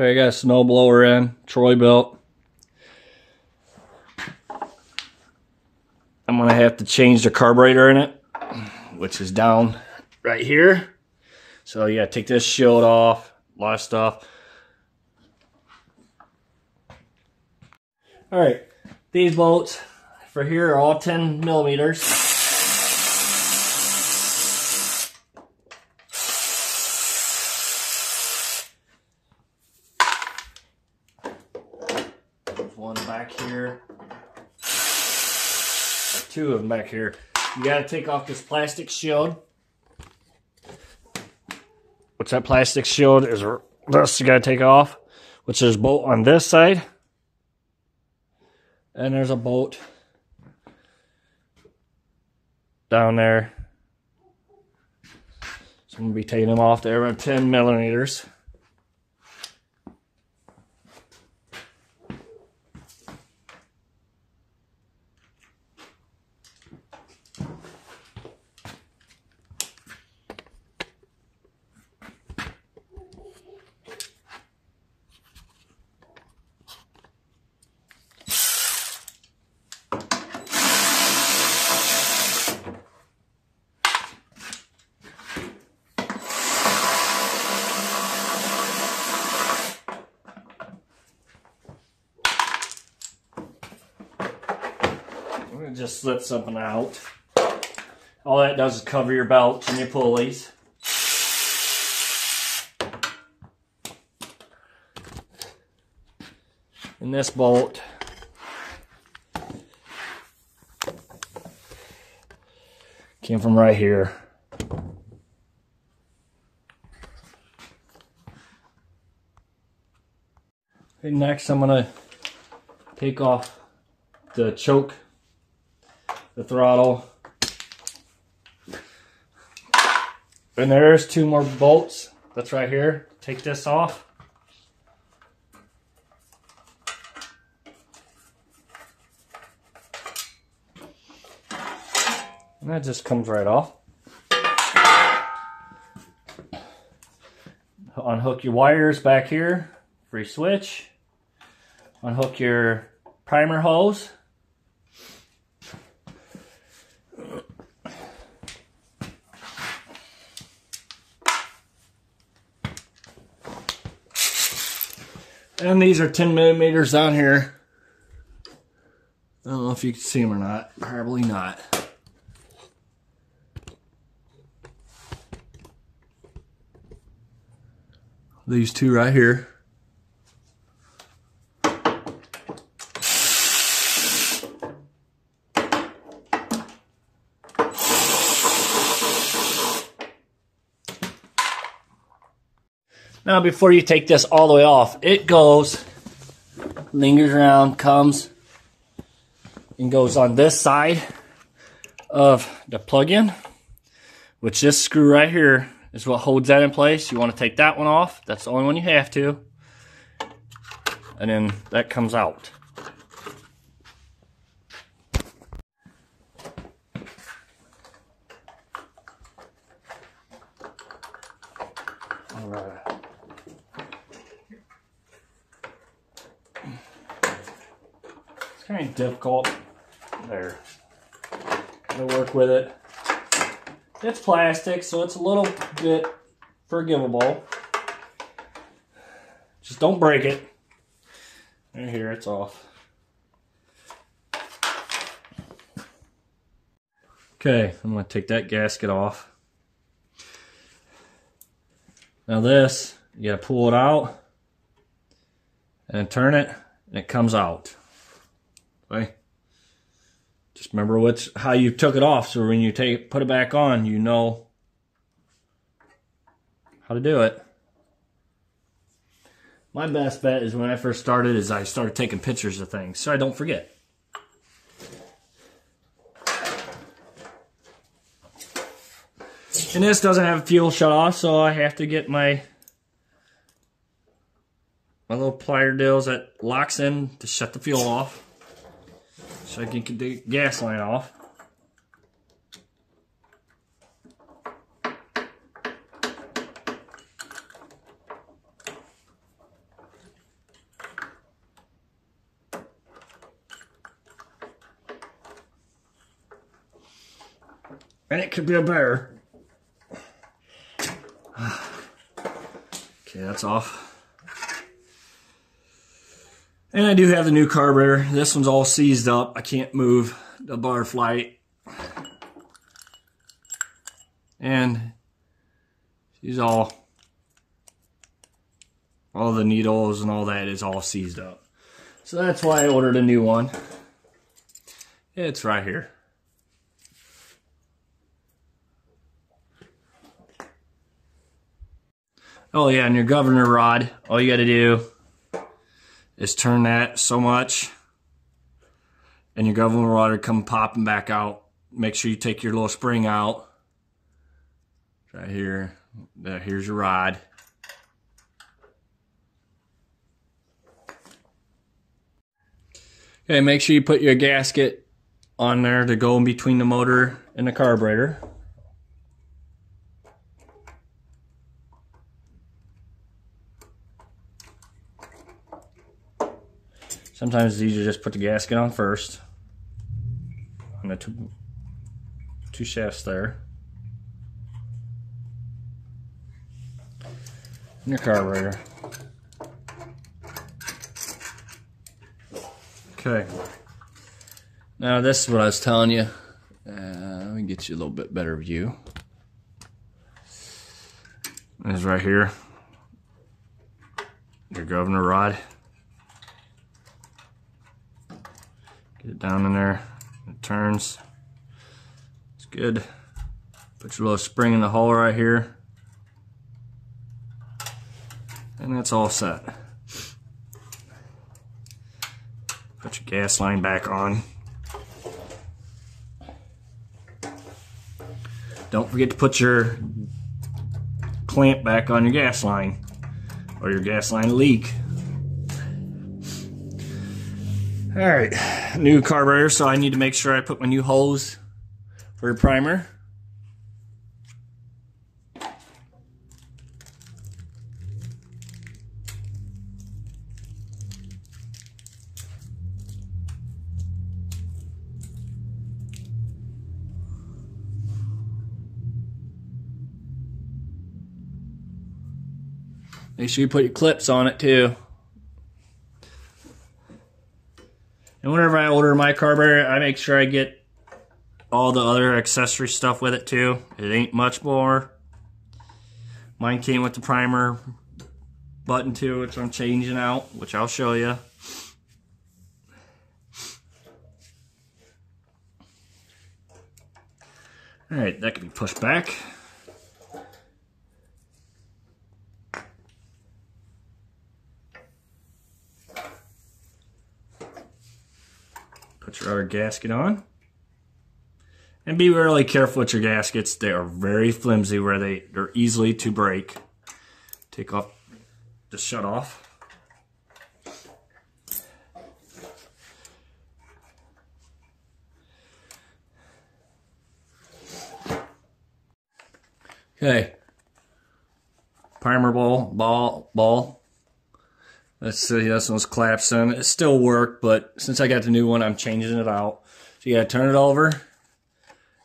Okay, I got a snow blower in, Troy-Bilt. I'm gonna have to change the carburetor in it, which is down right here. So gotta take this shield off, a lot of stuff. All right, these bolts for here are all 10 millimeters. There's one back here. Two of them back here. You gotta take off this plastic shield. What's that plastic shield is this you gotta take off. Which there's bolt on this side. And there's a bolt down there. So I'm gonna be taking them off there about 10 millimeters. Just slip something out. All that does is cover your belts and your pulleys. And this bolt came from right here. Okay, next I'm gonna take off the choke the throttle. And there's two more bolts. That's right here. Take this off. And that just comes right off. Unhook your wires back here. Free switch. Unhook your primer hose. And these are 10 millimeters down here. I don't know if you can see them or not. Probably not. These two right here. Before you take this all the way off, it goes, lingers around, comes, and goes on this side of the plug-in, which this screw right here is what holds that in place. You want to take that one off. That's the only one you have to. And then that comes out. All right. Kind of difficult. There. To work with it. It's plastic, so it's a little bit forgivable. Just don't break it. Right here, it's off. Okay, I'm to take that gasket off. Now this, you got to pull it out and turn it, and it comes out. Okay. Just remember what's how you took it off, so when you take put it back on, you know how to do it. My best bet is when I first started is I started taking pictures of things so I don't forget. And this doesn't have a fuel shut off, so I have to get my my little plier deals that locks in to shut the fuel off so I can get the gas line off. And it could be a bear. okay, that's off. And I do have the new carburetor. This one's all seized up. I can't move the bar flight. And she's all, all the needles and all that is all seized up. So that's why I ordered a new one. It's right here. Oh yeah, and your governor rod, all you gotta do is turn that so much and your governor rod come popping back out. Make sure you take your little spring out. Right here. Now Here's your rod. Okay, make sure you put your gasket on there to go in between the motor and the carburetor. Sometimes it's easier to just put the gasket on first. On the two, two shafts there. And your carburetor. Okay. Now this is what I was telling you. Uh, let me get you a little bit better view. Is right here. Your governor rod. Get it down in there. It turns. It's good. Put your little spring in the hole right here. And that's all set. Put your gas line back on. Don't forget to put your clamp back on your gas line or your gas line leak. All right, new carburetor, so I need to make sure I put my new hose for primer. Make sure you put your clips on it too. And whenever I order my carburetor, I make sure I get all the other accessory stuff with it too. It ain't much more. Mine came with the primer button too, which I'm changing out, which I'll show you. All right, that can be pushed back. Put your other gasket on. And be really careful with your gaskets. They are very flimsy where they, they're easily to break. Take off the shut off. Okay. Primer ball, ball, ball. Let's see, this one's collapsing. It still worked, but since I got the new one, I'm changing it out. So you gotta turn it over,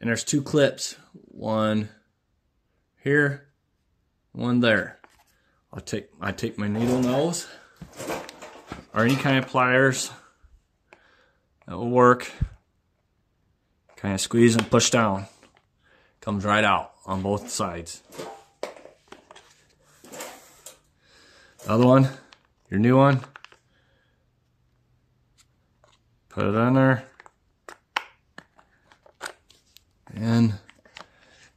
and there's two clips. One here, one there. I'll take I take my needle nose or any kind of pliers that will work. Kind of squeeze and push down. Comes right out on both sides. Other one your new one. Put it on there. And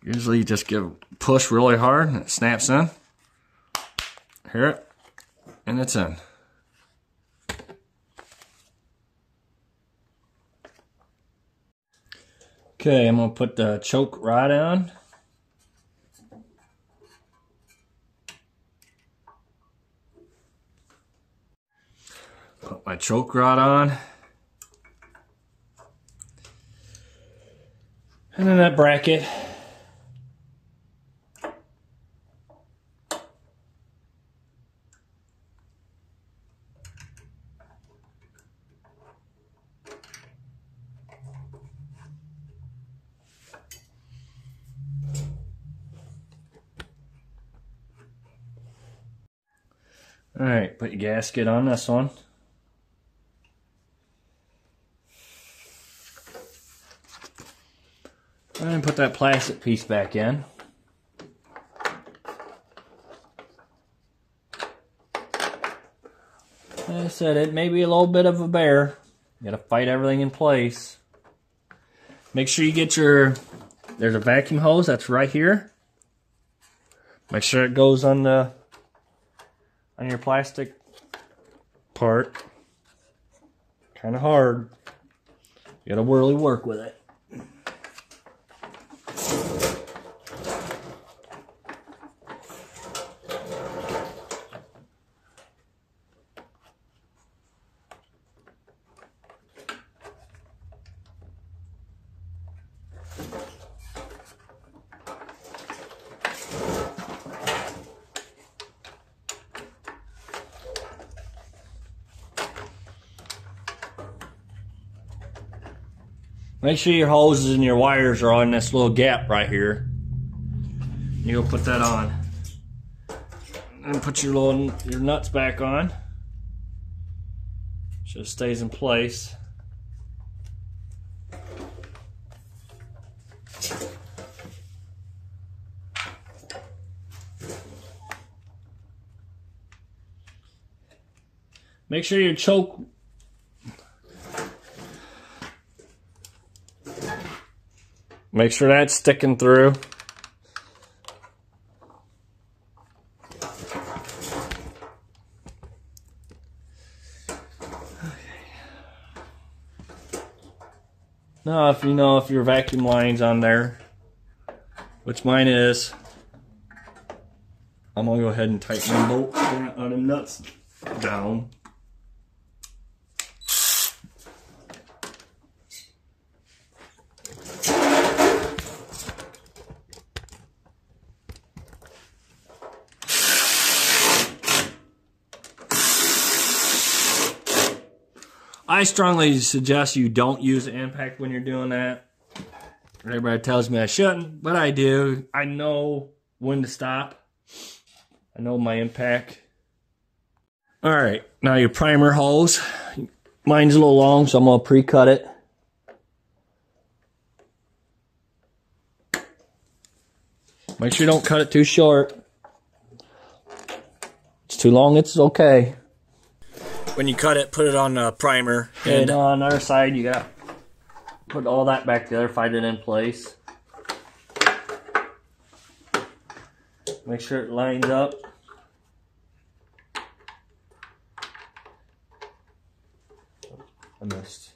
usually you just give push really hard and it snaps in. Hear it? And it's in. Okay, I'm gonna put the choke rod on. choke rod on. And then that bracket. All right, put your gasket on this one. And put that plastic piece back in. Like I said, it may be a little bit of a bear. You gotta fight everything in place. Make sure you get your, there's a vacuum hose that's right here. Make sure it goes on the, on your plastic part. Kind of hard. You gotta really work with it. Make sure your hoses and your wires are on this little gap right here. You'll put that on. And put your little your nuts back on. So it stays in place. Make sure your choke Make sure that's sticking through. Now, if you know if your vacuum line's on there, which mine is, I'm gonna go ahead and tighten them bolt on them nuts down. I strongly suggest you don't use impact when you're doing that. Everybody tells me I shouldn't, but I do. I know when to stop. I know my impact. All right, now your primer hose. Mine's a little long, so I'm gonna pre-cut it. Make sure you don't cut it too short. It's too long, it's okay when you cut it, put it on the primer. And, and on our side, you got put all that back together, find it in place. Make sure it lines up. I missed.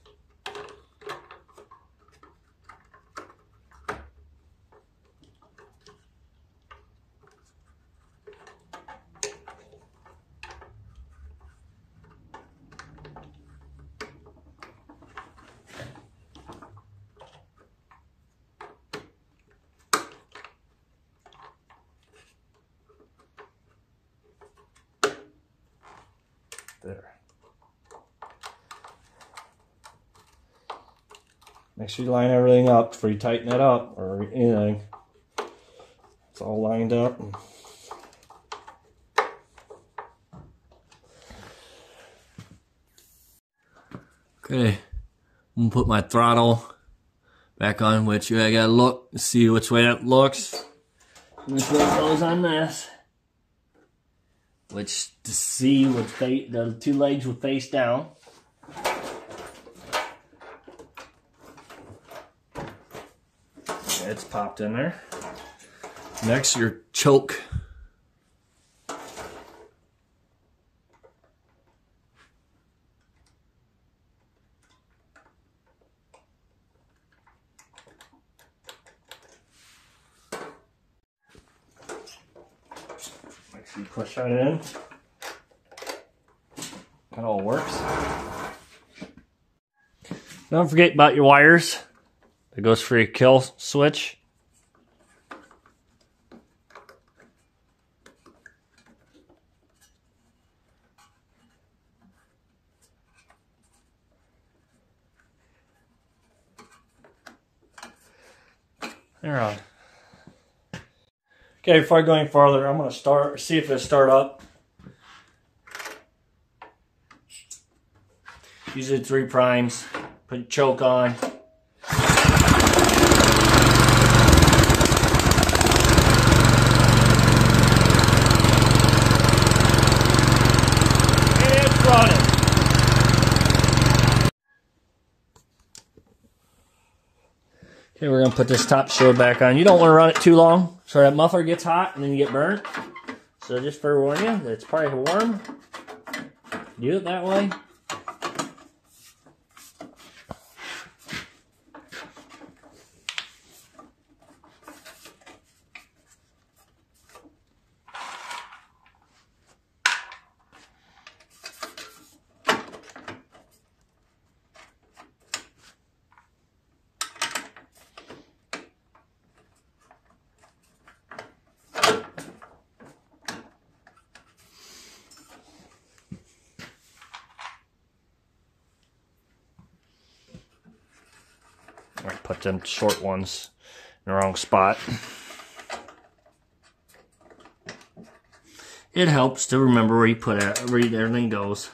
There. Make sure you line everything up before you tighten it up or anything. It's all lined up. Okay, I'm gonna put my throttle back on, which I gotta look, see which way that looks. Which way it goes on this which to see would face the two legs would face down. It's popped in there. Next, your choke. Push that in. That all works. Don't forget about your wires. That goes for your kill switch. They're on. Okay, before going farther, I'm going to start, see if it'll start up. Usually three primes, put choke on. Okay, we're gonna put this top shield back on. You don't want to run it too long, so that muffler gets hot and then you get burnt. So just for warning you, it's probably warm. Do it that way. Put them short ones in the wrong spot. It helps to remember where you put it, where everything goes.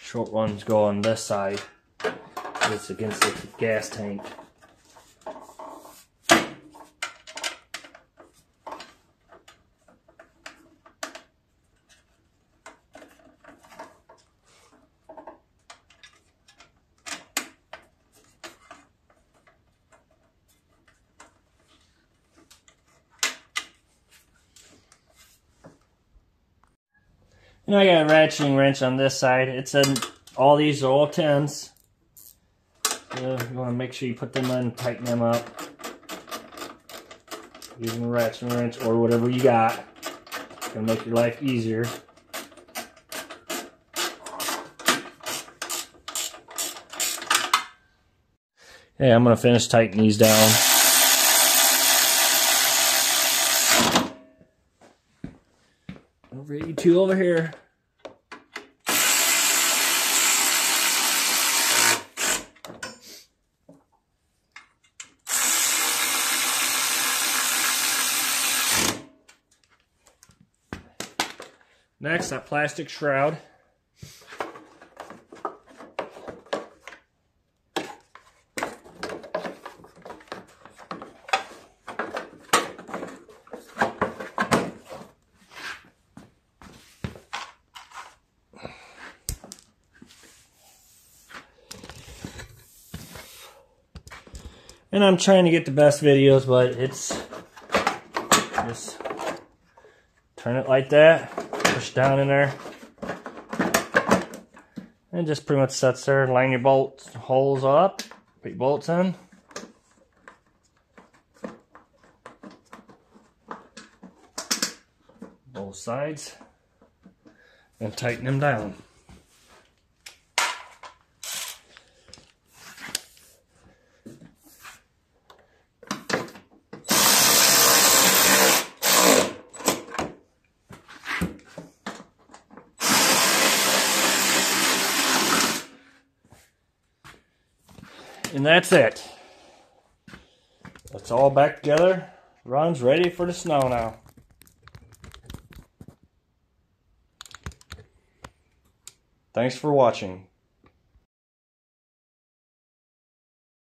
Short ones go on this side. It's against the gas tank. And I got a ratcheting wrench on this side. It's in all these are all tens. So you want to make sure you put them in, and tighten them up. Using a ratcheting wrench or whatever you got. It's gonna make your life easier. Okay, I'm gonna finish tightening these down. You two over here. Next, that plastic shroud. And I'm trying to get the best videos, but it's just turn it like that, push down in there, and just pretty much sets there. Line your bolt holes up, put your bolts in. Both sides, and tighten them down. And that's it. It's all back together. Runs ready for the snow now. Thanks for watching.